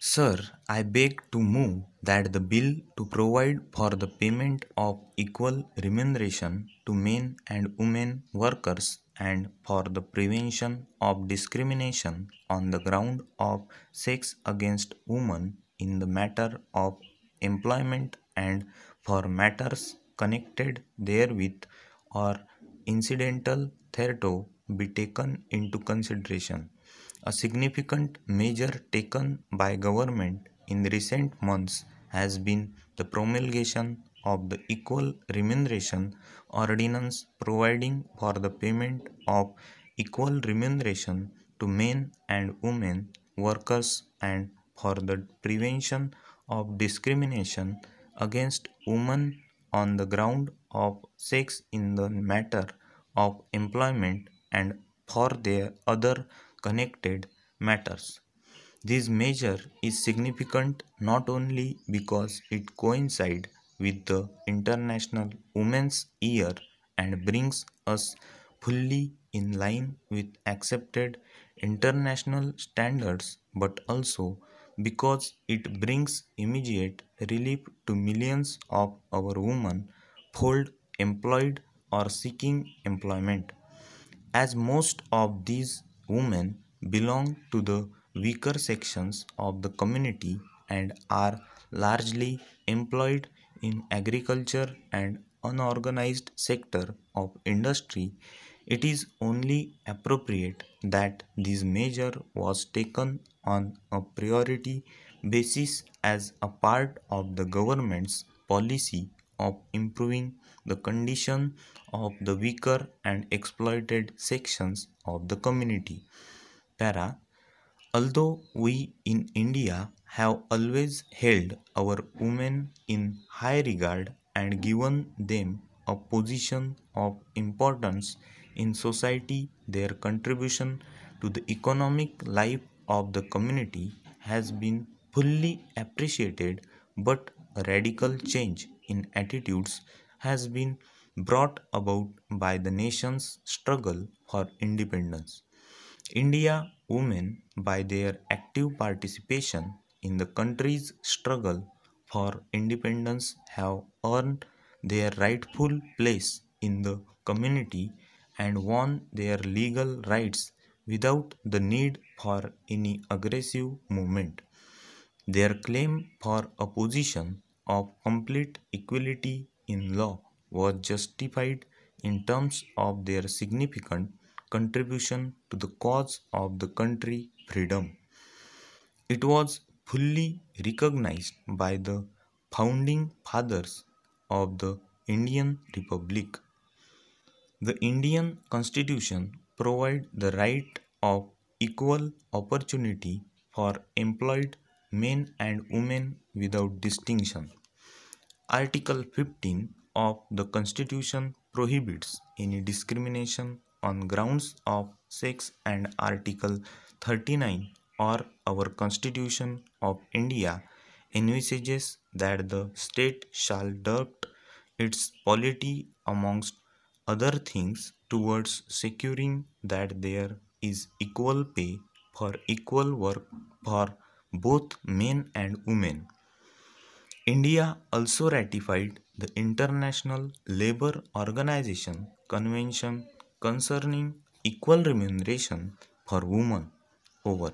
Sir, I beg to move that the bill to provide for the payment of equal remuneration to men and women workers and for the prevention of discrimination on the ground of sex against women in the matter of employment and for matters connected therewith or incidental thereto be taken into consideration. A significant measure taken by government in recent months has been the promulgation of the Equal Remuneration Ordinance providing for the payment of equal remuneration to men and women workers and for the prevention of discrimination against women on the ground of sex in the matter of employment and for their other connected matters. This measure is significant not only because it coincides with the International Women's Year and brings us fully in line with accepted international standards but also because it brings immediate relief to millions of our women fold employed or seeking employment. As most of these women belong to the weaker sections of the community and are largely employed in agriculture and unorganized sector of industry. It is only appropriate that this measure was taken on a priority basis as a part of the government's policy of improving the condition of the weaker and exploited sections of the community. Para Although we in India have always held our women in high regard and given them a position of importance in society, their contribution to the economic life of the community has been fully appreciated, but radical change in attitudes has been brought about by the nation's struggle for independence. India women, by their active participation in the country's struggle for independence, have earned their rightful place in the community and won their legal rights without the need for any aggressive movement. Their claim for a position of complete equality in law was justified in terms of their significant contribution to the cause of the country freedom. It was fully recognized by the founding fathers of the Indian Republic. The Indian Constitution provides the right of equal opportunity for employed men and women without distinction. Article 15 of the Constitution prohibits any discrimination on grounds of sex and Article 39 or our Constitution of India envisages that the state shall direct its polity amongst other things towards securing that there is equal pay for equal work for both men and women. India also ratified the International Labour Organization Convention concerning equal remuneration for women over